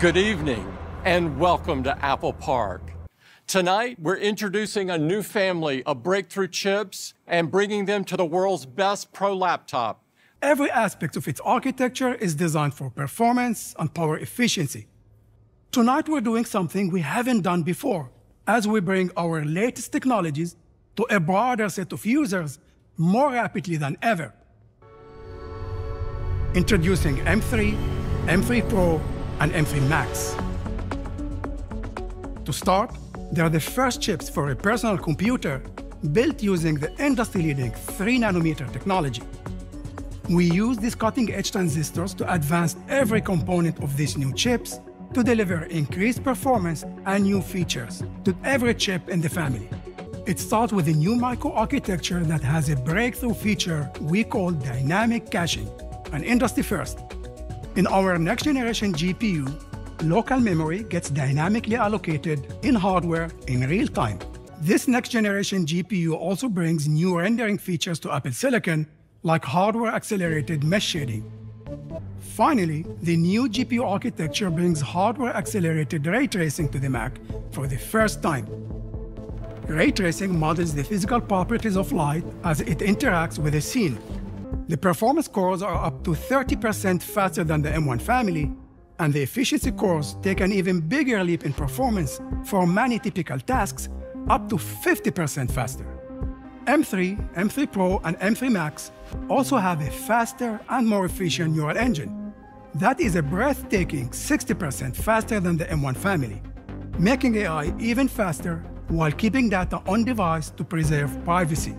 Good evening and welcome to Apple Park. Tonight, we're introducing a new family of breakthrough chips and bringing them to the world's best pro laptop. Every aspect of its architecture is designed for performance and power efficiency. Tonight, we're doing something we haven't done before as we bring our latest technologies to a broader set of users more rapidly than ever. Introducing M3, M3 Pro, and M3 Max. To start, they are the first chips for a personal computer built using the industry-leading 3-nanometer technology. We use these cutting-edge transistors to advance every component of these new chips to deliver increased performance and new features to every chip in the family. It starts with a new microarchitecture that has a breakthrough feature we call dynamic caching, an industry first. In our next generation GPU, local memory gets dynamically allocated in hardware in real time. This next generation GPU also brings new rendering features to Apple Silicon, like hardware accelerated mesh shading. Finally, the new GPU architecture brings hardware accelerated ray tracing to the Mac for the first time. Ray tracing models the physical properties of light as it interacts with a scene. The performance cores are up to 30% faster than the M1 family, and the efficiency cores take an even bigger leap in performance for many typical tasks, up to 50% faster. M3, M3 Pro, and M3 Max also have a faster and more efficient neural engine. That is a breathtaking 60% faster than the M1 family, making AI even faster while keeping data on device to preserve privacy.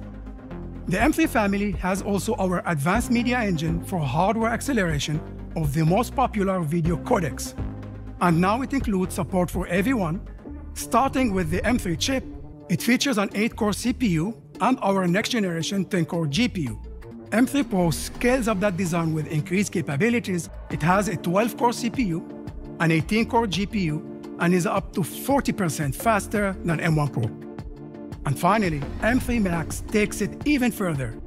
The M3 family has also our advanced media engine for hardware acceleration of the most popular video codecs. And now it includes support for AV1. Starting with the M3 chip, it features an 8-core CPU and our next generation 10-core GPU. M3 Pro scales up that design with increased capabilities. It has a 12-core CPU, an 18-core GPU, and is up to 40% faster than M1 Pro. And finally, M3 Max takes it even further.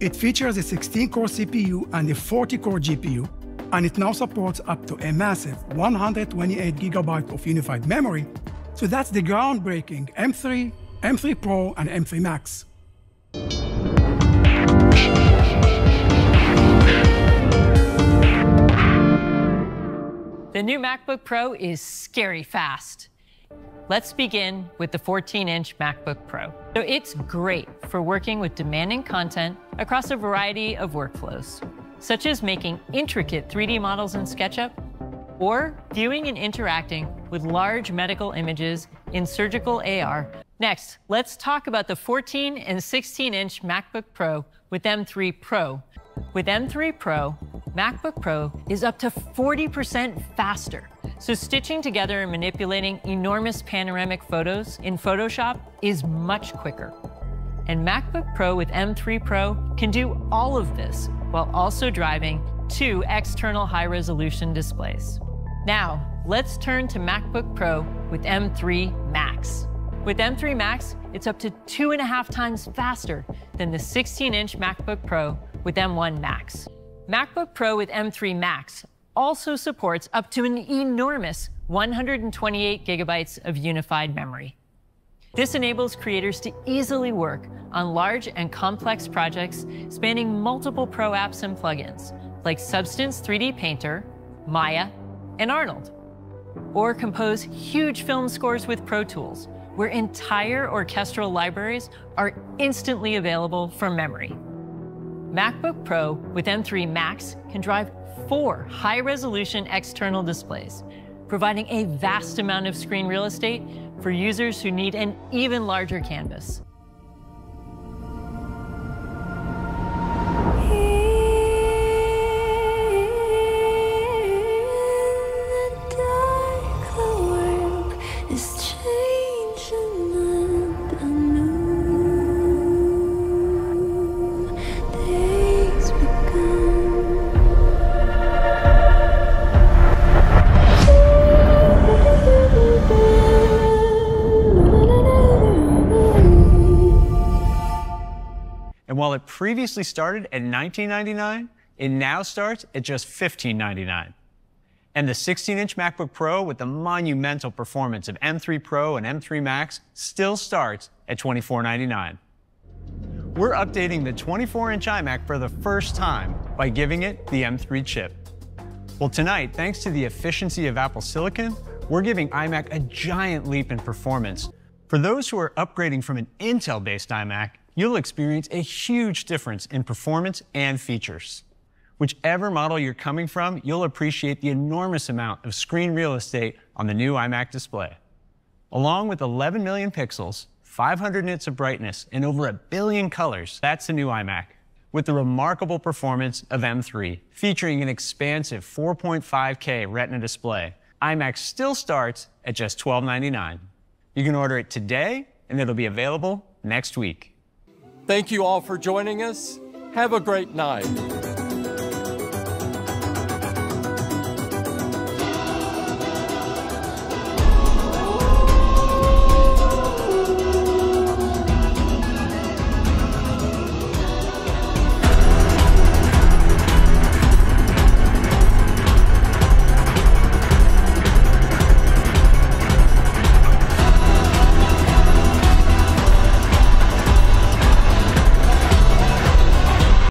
It features a 16-core CPU and a 40-core GPU, and it now supports up to a massive 128 gigabyte of unified memory. So that's the groundbreaking M3, M3 Pro, and M3 Max. The new MacBook Pro is scary fast. Let's begin with the 14-inch MacBook Pro. So it's great for working with demanding content across a variety of workflows, such as making intricate 3D models in SketchUp or viewing and interacting with large medical images in surgical AR. Next, let's talk about the 14 and 16-inch MacBook Pro with M3 Pro. With M3 Pro, MacBook Pro is up to 40% faster. So stitching together and manipulating enormous panoramic photos in Photoshop is much quicker. And MacBook Pro with M3 Pro can do all of this while also driving two external high-resolution displays. Now, let's turn to MacBook Pro with M3 Max. With M3 Max, it's up to two and a half times faster than the 16-inch MacBook Pro with M1 Max. MacBook Pro with M3 Max also supports up to an enormous 128 gigabytes of unified memory. This enables creators to easily work on large and complex projects spanning multiple Pro apps and plugins, like Substance 3D Painter, Maya, and Arnold. Or compose huge film scores with Pro Tools, where entire orchestral libraries are instantly available from memory. MacBook Pro with M3 Max can drive four high-resolution external displays, providing a vast amount of screen real estate for users who need an even larger canvas. While it previously started at $19.99, it now starts at just $15.99. And the 16-inch MacBook Pro with the monumental performance of M3 Pro and M3 Max still starts at 2499. We're updating the 24-inch iMac for the first time by giving it the M3 chip. Well, tonight, thanks to the efficiency of Apple Silicon, we're giving iMac a giant leap in performance. For those who are upgrading from an Intel-based iMac, you'll experience a huge difference in performance and features. Whichever model you're coming from, you'll appreciate the enormous amount of screen real estate on the new iMac display. Along with 11 million pixels, 500 nits of brightness, and over a billion colors, that's the new iMac. With the remarkable performance of M3, featuring an expansive 4.5K Retina display, iMac still starts at just 1299. You can order it today, and it'll be available next week. Thank you all for joining us. Have a great night.